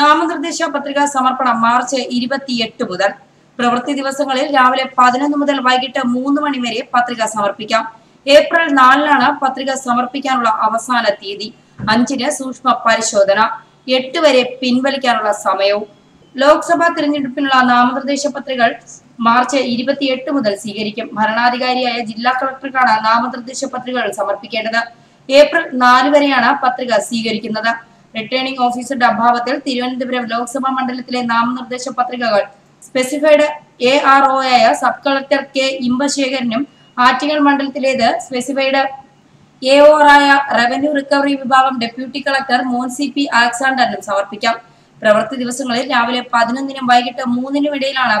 നാമനിർദ്ദേശ പത്രിക സമർപ്പണം മാർച്ച് ഇരുപത്തിയെട്ട് മുതൽ. പ്രവൃത്തി ദിവസങ്ങളിൽ രാവിലെ പതിനൊന്ന് മുതൽ വൈകിട്ട് മൂന്ന് മണി വരെ പത്രിക സമർപ്പിക്കാം. ഏപ്രിൽ നാലിനാണ് പത്രിക സമർപ്പിക്കാനുള്ള അവസാന തീയതി. അഞ്ചിന് സൂക്ഷ്മ പരിശോധന. എട്ട് വരെ പിൻവലിക്കാനുള്ള സമയവും. ലോക്സഭാ തിരഞ്ഞെടുപ്പിനുള്ള നാമനിർദ്ദേശ പത്രികൾ മാർച്ച് ഇരുപത്തിയെട്ട് മുതൽ സ്വീകരിക്കും. ഭരണാധികാരിയായ ജില്ലാ കളക്ടർക്കാണ് നാമനിർദ്ദേശ പത്രികകൾ സമർപ്പിക്കേണ്ടത്. ഏപ്രിൽ നാല് വരെയാണ് പത്രിക സ്വീകരിക്കുന്നത്. റിട്ടേണിംഗ് ഓഫീസറുടെ അഭാവത്തിൽ തിരുവനന്തപുരം ലോക്സഭാ മണ്ഡലത്തിലെ നാമനിർദ്ദേശ പത്രികകൾ. സ്പെസിഫൈഡ് എ ആർ ഒ ആയ സബ് കളക്ടർ കെ ഇമ്പശേഖരനും ആറ്റിങ്ങൽ മണ്ഡലത്തിലേത് സ്പെസിഫൈഡ് എ ആയ റവന്യൂ റിക്കവറി വിഭാഗം ഡെപ്യൂട്ടി കളക്ടർ മോൻസി പി അലക്സാണ്ടറിനും സമർപ്പിക്കാം. പ്രവൃത്തി ദിവസങ്ങളിൽ രാവിലെ പതിനൊന്നിനും വൈകിട്ട് മൂന്നിനും ഇടയിലാണ്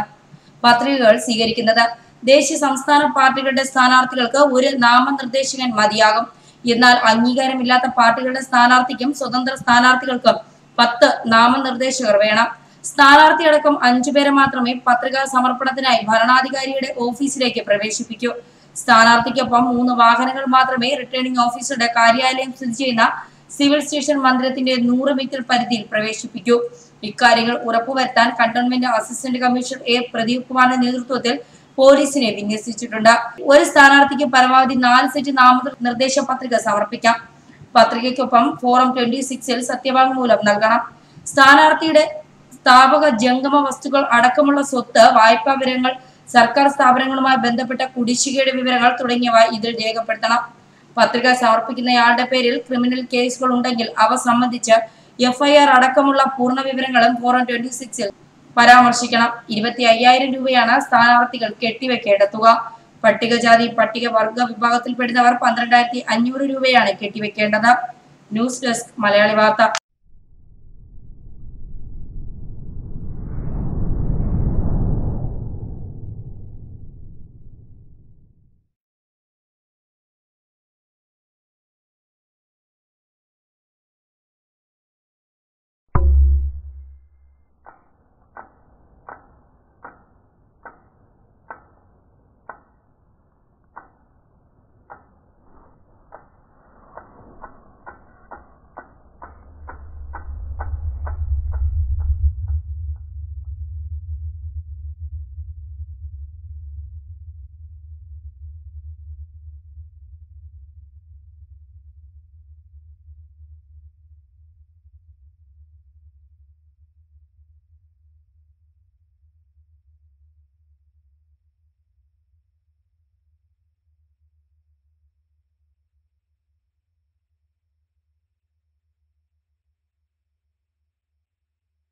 പത്രികകൾ സ്വീകരിക്കുന്നത്. ദേശീയ സംസ്ഥാന പാർട്ടികളുടെ സ്ഥാനാർത്ഥികൾക്ക് ഒരു നാമനിർദ്ദേശകൻ മതിയാകും. എന്നാൽ അംഗീകാരമില്ലാത്ത പാർട്ടികളുടെ സ്ഥാനാർത്ഥിക്കും സ്വതന്ത്ര സ്ഥാനാർത്ഥികൾക്കും പത്ത് നാമനിർദ്ദേശകർ വേണം. സ്ഥാനാർത്ഥി അടക്കം അഞ്ചുപേരെ മാത്രമേ പത്രികാ സമർപ്പണത്തിനായി ഭരണാധികാരിയുടെ ഓഫീസിലേക്ക് പ്രവേശിപ്പിക്കൂ. സ്ഥാനാർത്ഥിക്കൊപ്പം മൂന്ന് വാഹനങ്ങൾ മാത്രമേ റിട്ടേണിംഗ് ഓഫീസറുടെ കാര്യാലയം സ്ഥിതി ചെയ്യുന്ന സിവിൽ സ്റ്റേഷൻ മന്ദിരത്തിന്റെ നൂറ് മീറ്റർ പരിധിയിൽ പ്രവേശിപ്പിക്കൂ. ഇക്കാര്യങ്ങൾ ഉറപ്പുവരുത്താൻ cantonment assistant commissioner A Pradeep കുമാറിന്റെ നേതൃത്വത്തിൽ പോലീസിനെ വിന്യസിച്ചിട്ടുണ്ട്. ഒരു സ്ഥാനാർത്ഥിക്ക് പരമാവധി നാല് സെറ്റ് നാമനിർദ്ദേശ പത്രിക സമർപ്പിക്കാം. പത്രികയ്ക്കൊപ്പം ഫോറം ട്വന്റി സിക്സിൽ സത്യവാങ്മൂലം നൽകണം. സ്ഥാനാർത്ഥിയുടെ സ്ഥാപക ജംഗമ വസ്തുക്കൾ അടക്കമുള്ള സ്വത്ത് വായ്പാ വിവരങ്ങൾ സർക്കാർ സ്ഥാപനങ്ങളുമായി ബന്ധപ്പെട്ട കുടിശ്ശികയുടെ വിവരങ്ങൾ തുടങ്ങിയവ ഇതിൽ രേഖപ്പെടുത്തണം. പത്രിക സമർപ്പിക്കുന്നയാളുടെ പേരിൽ ക്രിമിനൽ കേസുകൾ ഉണ്ടെങ്കിൽ അവ സംബന്ധിച്ച് എഫ്ഐആർ അടക്കമുള്ള പൂർണ വിവരങ്ങളും ഫോറം ട്വന്റി സിക്സിൽ പരാമർശിക്കണം. ഇരുപത്തി അയ്യായിരം രൂപയാണ് സ്ഥാനാർത്ഥികൾ കെട്ടിവെക്കേണ്ട തുക. പട്ടികജാതി പട്ടികവർഗ വിഭാഗത്തിൽപ്പെടുന്നവർ പന്ത്രണ്ടായിരത്തി അഞ്ഞൂറ് രൂപയാണ് കെട്ടിവെക്കേണ്ടത്. ന്യൂസ് ഡെസ്ക് മലയാളി വാർത്ത.